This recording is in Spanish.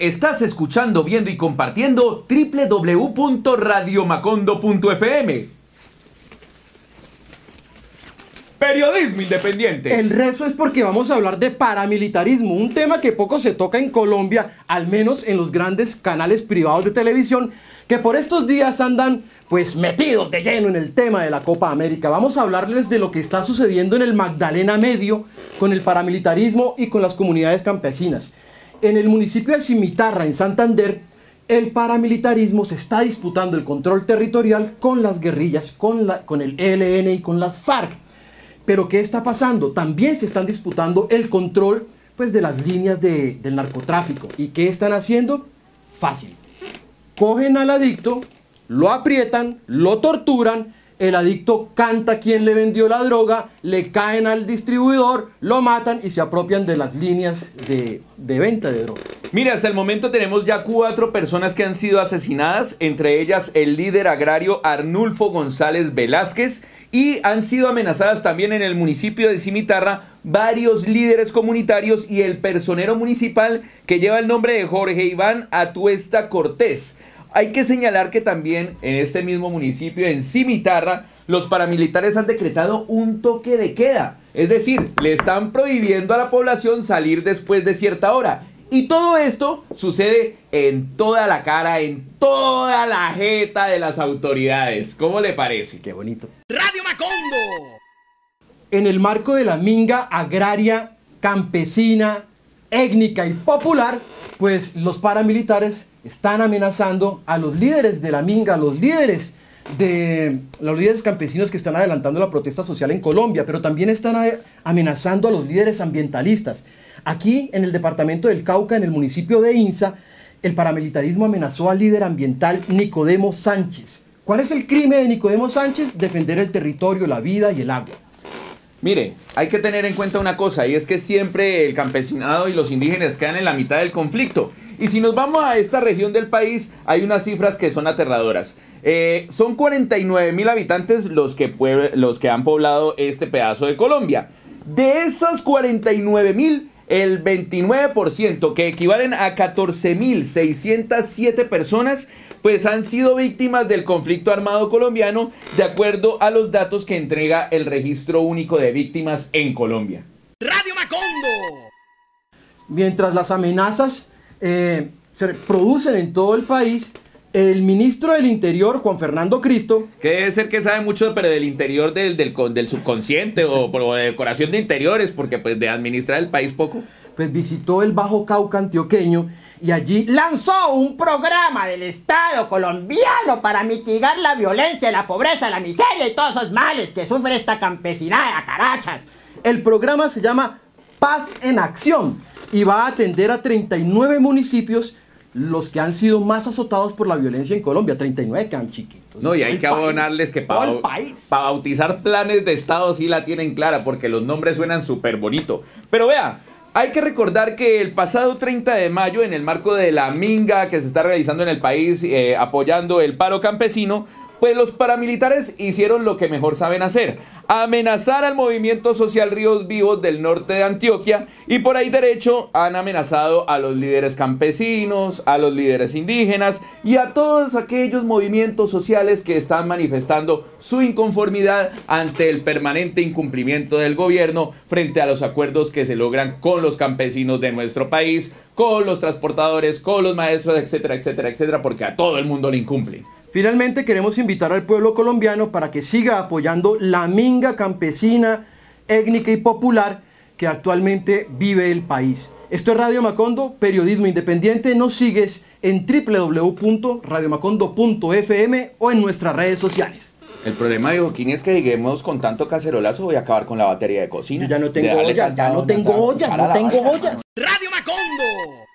Estás escuchando, viendo y compartiendo www.radiomacondo.fm. Periodismo independiente. El rezo es porque vamos a hablar de paramilitarismo, un tema que poco se toca en Colombia, al menos en los grandes canales privados de televisión, que por estos días andan pues metidos de lleno en el tema de la Copa América. Vamos a hablarles de lo que está sucediendo en el Magdalena Medio con el paramilitarismo y con las comunidades campesinas. En el municipio de Cimitarra, en Santander, el paramilitarismo se está disputando el control territorial con las guerrillas, con, la, con el ELN y con las FARC. Pero ¿qué está pasando? También se están disputando el control pues, de las líneas de, del narcotráfico. ¿Y qué están haciendo? Fácil. Cogen al adicto, lo aprietan, lo torturan, el adicto canta quien le vendió la droga, le caen al distribuidor, lo matan y se apropian de las líneas de, de venta de drogas. Mire, hasta el momento tenemos ya cuatro personas que han sido asesinadas, entre ellas el líder agrario Arnulfo González Velázquez, y han sido amenazadas también en el municipio de Cimitarra varios líderes comunitarios y el personero municipal que lleva el nombre de Jorge Iván Atuesta Cortés. Hay que señalar que también en este mismo municipio, en Cimitarra, los paramilitares han decretado un toque de queda. Es decir, le están prohibiendo a la población salir después de cierta hora. Y todo esto sucede en toda la cara, en toda la jeta de las autoridades. ¿Cómo le parece? Qué bonito. Radio Macondo. En el marco de la minga agraria, campesina, étnica y popular, pues los paramilitares están amenazando a los líderes de la minga, a los líderes de los líderes campesinos que están adelantando la protesta social en Colombia, pero también están amenazando a los líderes ambientalistas. Aquí en el departamento del Cauca, en el municipio de Insa, el paramilitarismo amenazó al líder ambiental Nicodemo Sánchez. ¿Cuál es el crimen de Nicodemo Sánchez? Defender el territorio, la vida y el agua. Mire, hay que tener en cuenta una cosa, y es que siempre el campesinado y los indígenas quedan en la mitad del conflicto. Y si nos vamos a esta región del país, hay unas cifras que son aterradoras. Eh, son 49 mil habitantes los que, los que han poblado este pedazo de Colombia. De esas 49 mil, el 29%, que equivalen a 14.607 personas, pues han sido víctimas del conflicto armado colombiano, de acuerdo a los datos que entrega el Registro Único de Víctimas en Colombia. Radio Macondo. Mientras las amenazas eh, se producen en todo el país, el ministro del Interior, Juan Fernando Cristo. Que debe ser que sabe mucho, pero del interior del, del, del subconsciente o, o, de decoración de interiores, porque pues de administrar el país poco. Pues visitó el Bajo Cauca antioqueño y allí lanzó un programa del Estado colombiano para mitigar la violencia, la pobreza, la miseria y todos esos males que sufre esta campesinada, carachas. El programa se llama Paz en Acción y va a atender a 39 municipios los que han sido más azotados por la violencia en Colombia, 39 quedan chiquitos. No, y hay que abonarles que para pa bautizar planes de Estado sí la tienen clara, porque los nombres suenan súper bonito. Pero vea, hay que recordar que el pasado 30 de mayo, en el marco de la minga que se está realizando en el país eh, apoyando el paro campesino, pues los paramilitares hicieron lo que mejor saben hacer, amenazar al movimiento social Ríos Vivos del norte de Antioquia y por ahí derecho han amenazado a los líderes campesinos, a los líderes indígenas y a todos aquellos movimientos sociales que están manifestando su inconformidad ante el permanente incumplimiento del gobierno frente a los acuerdos que se logran con los campesinos de nuestro país, con los transportadores, con los maestros, etcétera, etcétera, etcétera, porque a todo el mundo le incumplen. Finalmente queremos invitar al pueblo colombiano para que siga apoyando la minga campesina, étnica y popular que actualmente vive el país. Esto es Radio Macondo, periodismo independiente. Nos sigues en www.radiomacondo.fm o en nuestras redes sociales. El problema de Joaquín es que lleguemos con tanto cacerolazo voy a acabar con la batería de cocina. Yo ya no tengo ollas, ya no tengo ollas, no tengo ollas. Radio Macondo.